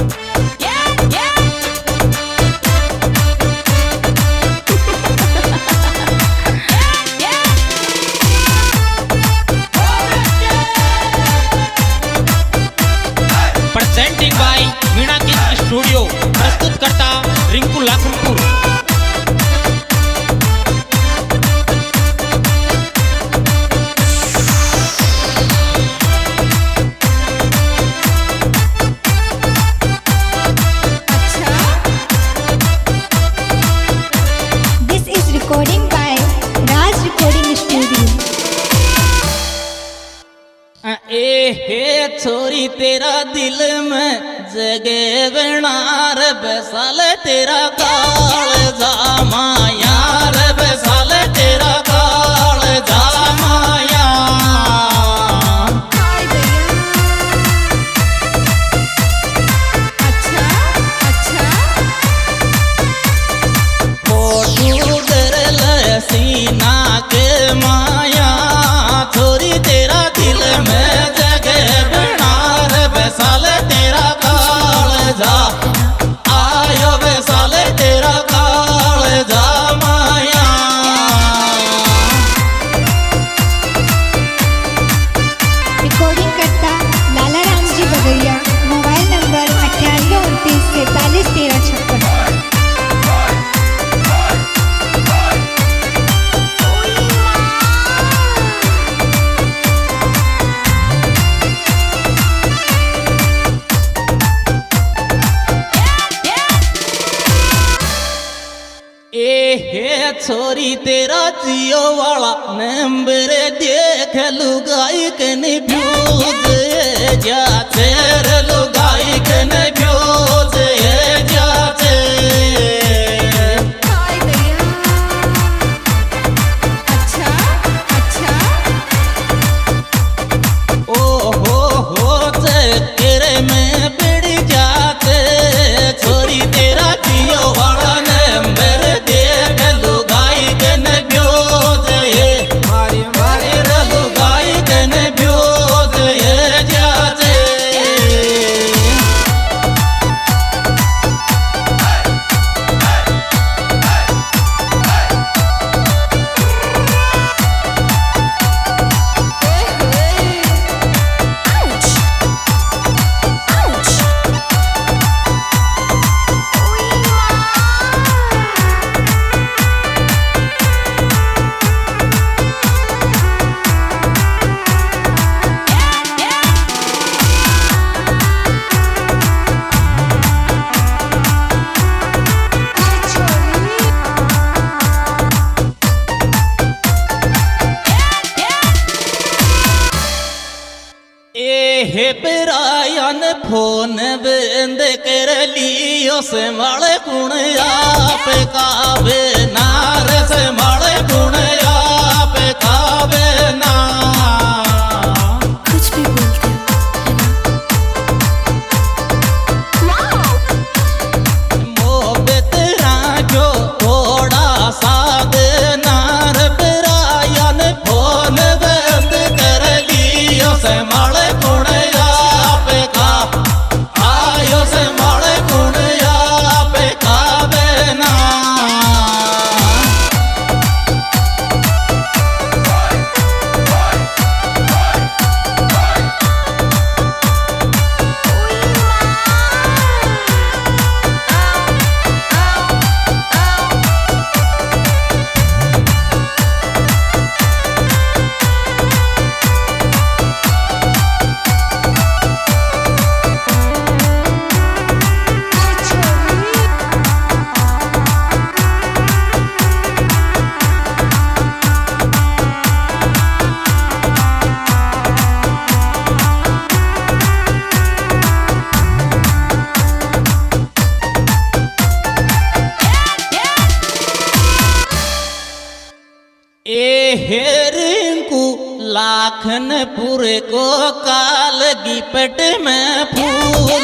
Yeah. ए हे छोरी तेरा दिल में जगे बनार बसल तेरा काल जा माया बसल राजा छोरी तेरा जियो वाला नंबर देख लुगाई कन्फ्यूज़ जा तेरे लुगा ਨਾਲੇ ਫੋਨ ਬੰਦ ਕਰ ਲਈ ਉਸ ਮਾਲੇ ਕੁਣ ਆਪੇ ਕਾਵੇ ਨਾਰੇ ਸੇ ਮਾਲੇ ਕੁਣ कानपुर को काल गिपट में फूल।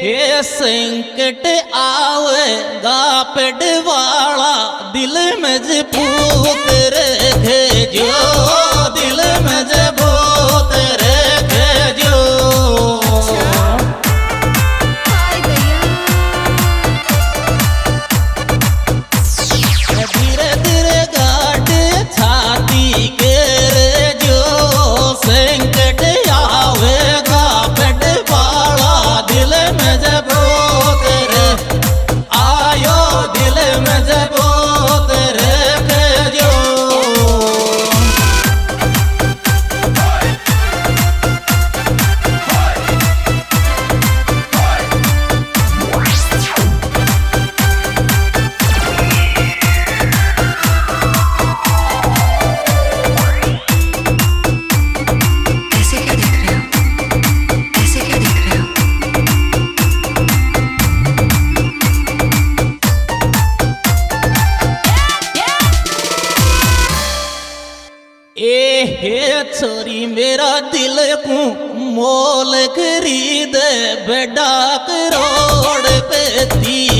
हे संकट आवेगा पेटवाला दिल में जपूत रखे जो मेरा दिल को मोल खरीद बेडा करोड़ पेती की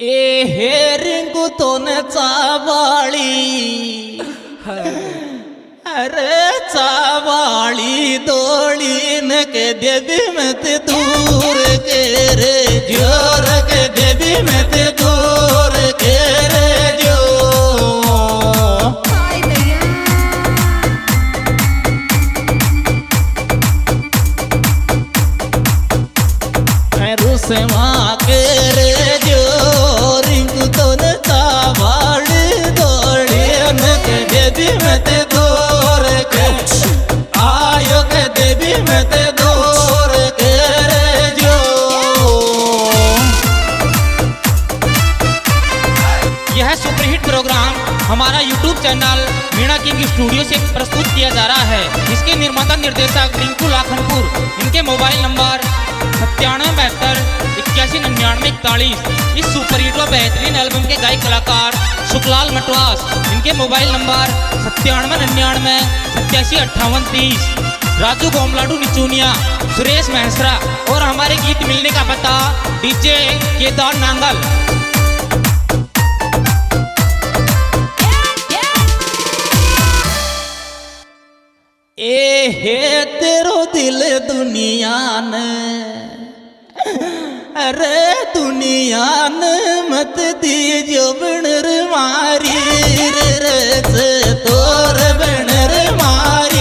ए, हे रिंगू तो न चावाळी अरे चावाळी दोळी न के देवी मत दूर के रे, ज़ोर के देवी मत हमारा YouTube channel Meena king studio से प्रस्तुत किया जा रहा है इसके निर्माता निर्देशक रिंकू लाखनपुर, इनके मोबाइल नंबर सत्तानवे बहत्तर, इक्यासी निन्यानवे इकतालीस, इस सुपरहिट व बेहतरीन एल्बम के गायक कलाकार सुखलाल मटवास, इनके मोबाइल नंबर सत्तानवे निन्यानवे, सत्यासी अट्ठावन तीस, राजू गोमलाडू निचूनिया, सुरेश महसरा, और हमारे गीत मिलने का पता डीजे केदार नांगल। ए है तेरो दिल दुनिया ने। अरे दुनिया ने मत दी जो बणर मारी। रे से तोर बणर मारी।